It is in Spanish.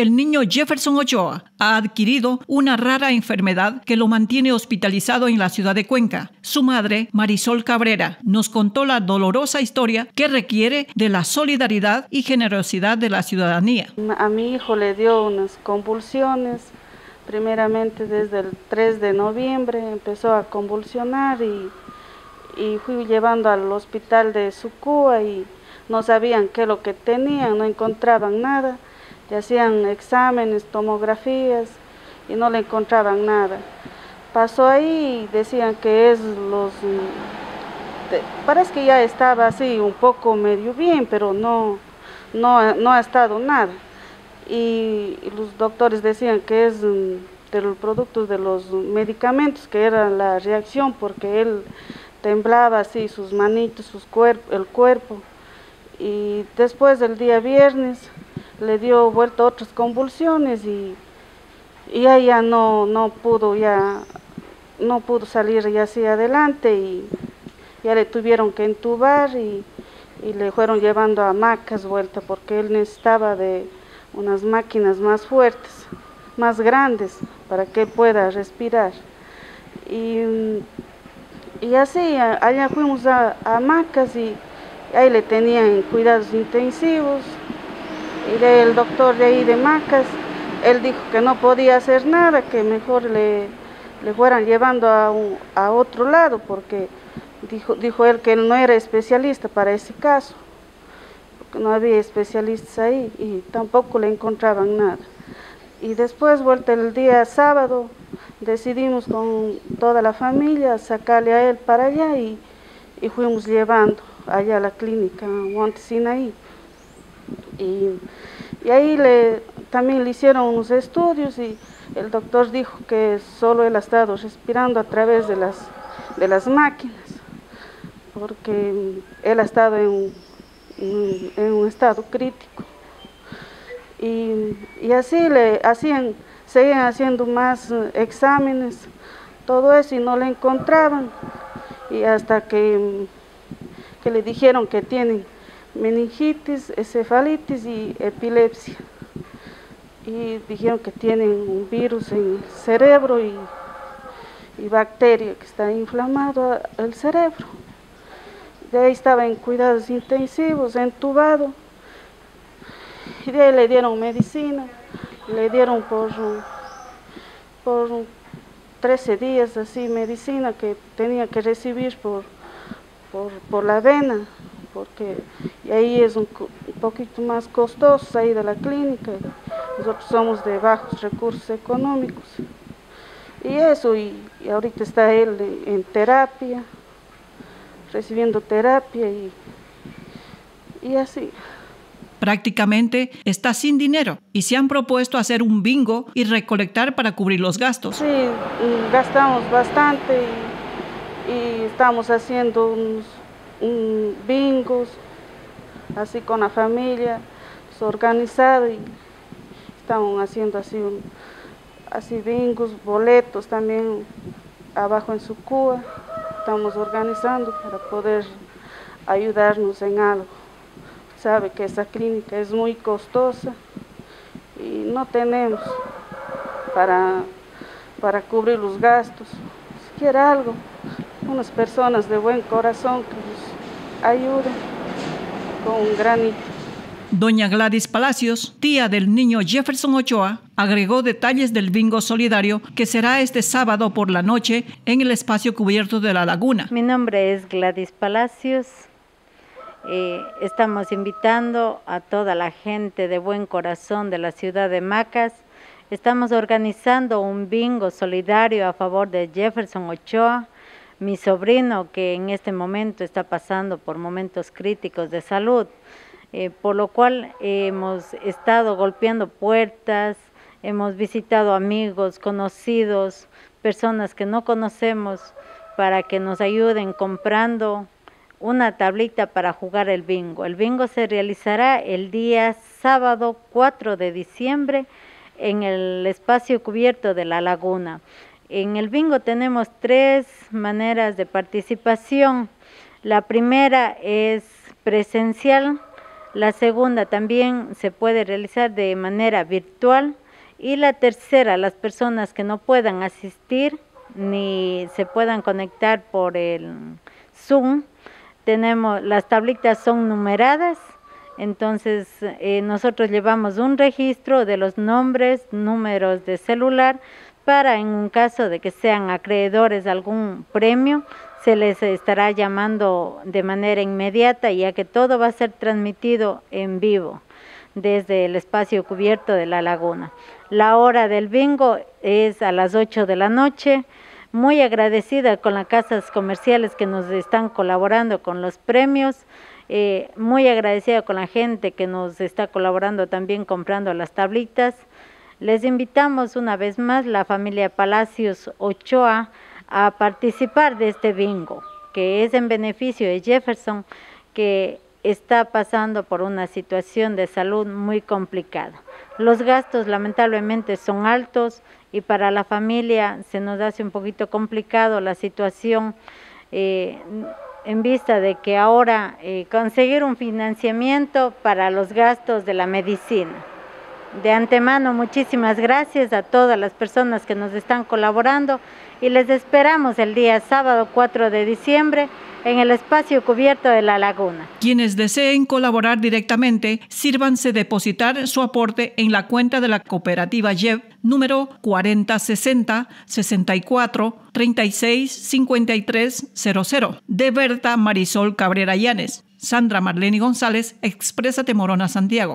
el niño Jefferson Ochoa ha adquirido una rara enfermedad que lo mantiene hospitalizado en la ciudad de Cuenca. Su madre, Marisol Cabrera, nos contó la dolorosa historia que requiere de la solidaridad y generosidad de la ciudadanía. A mi hijo le dio unas convulsiones, primeramente desde el 3 de noviembre empezó a convulsionar y, fui llevando al hospital de Sucúa y no sabían qué es lo que tenían, no encontraban nada le hacían exámenes, tomografías y no le encontraban nada. Pasó ahí y decían que es los... Parece que ya estaba así un poco medio bien, pero no, no, no ha estado nada. Y, los doctores decían que es de los productos de los medicamentos, que era la reacción, porque él temblaba así sus manitos, sus el cuerpo. Y después del día viernes le dio vuelta otras convulsiones y, y ya no, no pudo ya no pudo salir ya adelante y ya le tuvieron que entubar y, y le fueron llevando a macas vuelta porque él necesitaba de unas máquinas más fuertes, más grandes para que pueda respirar. Y, y así, allá fuimos a, a macas y ahí le tenían cuidados intensivos y el doctor de ahí de Macas, él dijo que no podía hacer nada, que mejor le, le fueran llevando a, a, otro lado, porque dijo, dijo él que él no era especialista para ese caso, porque no había especialistas ahí y tampoco le encontraban nada. Y después, vuelta el día sábado, decidimos con toda la familia sacarle a él para allá y, y fuimos llevando allá a la clínica Monte Sinaí. Y, ahí le, también le hicieron unos estudios y el doctor dijo que solo él ha estado respirando a través de las, de las máquinas, porque él ha estado en, en, un estado crítico. Y, y, así le hacían, seguían haciendo más exámenes, todo eso y no le encontraban. Y hasta que, que le dijeron que tienen meningitis, encefalitis y epilepsia. Y dijeron que tienen un virus en el cerebro y, y bacteria que está inflamado el cerebro. De ahí estaba en cuidados intensivos, entubado. Y de ahí le dieron medicina, le dieron por, por 13 días así medicina que tenía que recibir por, por, por la vena porque ahí es un, poquito más costoso ahí de la clínica, nosotros somos de bajos recursos económicos. Y eso, y, ahorita está él en, terapia, recibiendo terapia y, y así. Prácticamente está sin dinero y se han propuesto hacer un bingo y recolectar para cubrir los gastos. Sí, gastamos bastante y, y estamos haciendo unos un bingos, así con la familia, organizado y estamos haciendo así, un, así bingos, boletos también abajo en su Cuba, estamos organizando para poder ayudarnos en algo. Sabe que esa clínica es muy costosa y no tenemos para, para cubrir los gastos. Si quiere algo, unas personas de buen corazón que nos ayuden con un granito. Doña Gladys Palacios, tía del niño Jefferson Ochoa, agregó detalles del bingo solidario que será este sábado por la noche en el espacio cubierto de la laguna. Mi nombre es Gladys Palacios. Eh, estamos invitando a toda la gente de buen corazón de la ciudad de Macas. Estamos organizando un bingo solidario a favor de Jefferson Ochoa mi sobrino que en este momento está pasando por momentos críticos de salud, eh, por lo cual hemos estado golpeando puertas, hemos visitado amigos, conocidos, personas que no conocemos para que nos ayuden comprando una tablita para jugar el bingo. El bingo se realizará el día sábado 4 de diciembre en el espacio cubierto de la laguna. En el bingo tenemos tres maneras de participación. La primera es presencial, La segunda también se puede realizar de manera virtual. Y la tercera, las personas que no puedan asistir ni se puedan conectar por el Zoom, tenemos, las tablitas son numeradas, entonces eh, nosotros llevamos un registro de los nombres, números de celular, en un caso de que sean acreedores de algún premio, se les estará llamando de manera inmediata, ya que todo va a ser transmitido en vivo desde el espacio cubierto de la laguna. La hora del bingo es a las 8 de la noche. Muy agradecida con las casas comerciales que nos están colaborando con los premios. Eh, muy agradecida con la gente que nos está colaborando también comprando las tablitas. Les invitamos una vez más la familia Palacios Ochoa a participar de este bingo, que es en beneficio de Jefferson, que está pasando por una situación de salud muy complicada. Los gastos lamentablemente son altos y para la familia se nos hace un poquito complicado la situación eh, en vista de que ahora eh, conseguir un financiamiento para los gastos de la medicina. De antemano, muchísimas gracias a todas las personas que nos están colaborando y les esperamos el día sábado 4 de diciembre en el espacio cubierto de la laguna. Quienes deseen colaborar directamente, sírvanse depositar su aporte en la cuenta de la cooperativa YEV número 4060 64 36 53 00 de Berta Marisol Cabrera Llanes. Sandra Marlene González, Expresa Temorona Santiago.